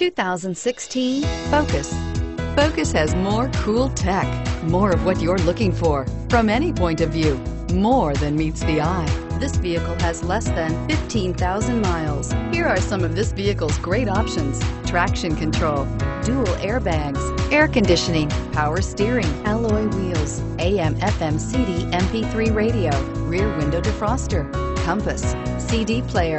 2016 Focus. Focus has more cool tech, more of what you're looking for. From any point of view, more than meets the eye. This vehicle has less than 15,000 miles. Here are some of this vehicle's great options. Traction control, dual airbags, air conditioning, power steering, alloy wheels, AM FM CD MP3 radio, rear window defroster, compass, CD player,